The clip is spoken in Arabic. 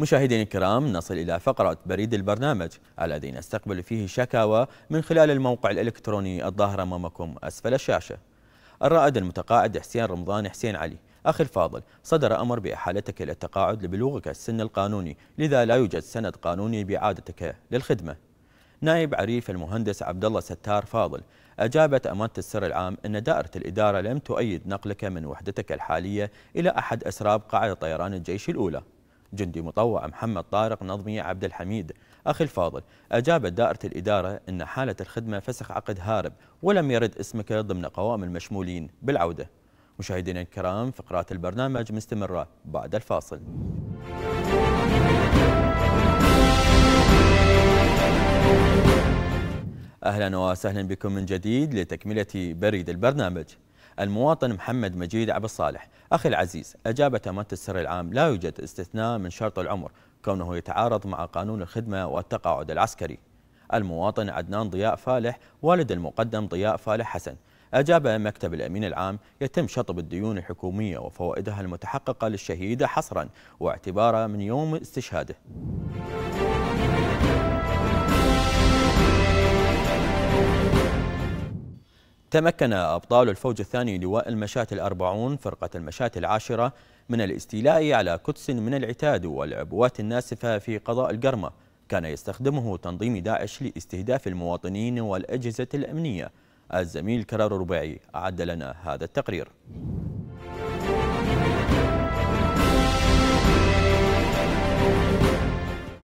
مشاهدينا الكرام نصل إلى فقرة بريد البرنامج الذي نستقبل فيه شكاوى من خلال الموقع الإلكتروني الظاهر أمامكم أسفل الشاشة. الرائد المتقاعد حسين رمضان حسين علي. أخي الفاضل صدر أمر بإحالتك إلى التقاعد لبلوغك السن القانوني لذا لا يوجد سند قانوني بإعادتك للخدمة. نائب عريف المهندس عبد الله ستار فاضل أجابت أمانة السر العام أن دائرة الإدارة لم تؤيد نقلك من وحدتك الحالية إلى أحد أسراب قاعدة طيران الجيش الأولى. جندي مطوع محمد طارق نظمي عبد الحميد. أخي الفاضل أجابت دائرة الإدارة أن حالة الخدمة فسخ عقد هارب ولم يرد اسمك ضمن قوائم المشمولين. بالعودة. مشاهدينا الكرام فقرات البرنامج مستمرة بعد الفاصل. أهلا وسهلا بكم من جديد لتكملة بريد البرنامج. المواطن محمد مجيد عبد الصالح. أخي العزيز أجابت أمانة السر العام لا يوجد استثناء من شرط العمر كونه يتعارض مع قانون الخدمة والتقاعد العسكري. المواطن عدنان ضياء فالح والد المقدم ضياء فالح حسن. أجاب مكتب الأمين العام يتم شطب الديون الحكومية وفوائدها المتحققة للشهيد حصرا واعتبارا من يوم استشهاده. تمكن أبطال الفوج الثاني لواء المشاة الأربعون فرقة المشاة العاشرة من الاستيلاء على قدس من العتاد والعبوات الناسفة في قضاء القرمة. كان يستخدمه تنظيم داعش لاستهداف المواطنين والأجهزة الأمنية. الزميل كرار الربيعي أعد لنا هذا التقرير.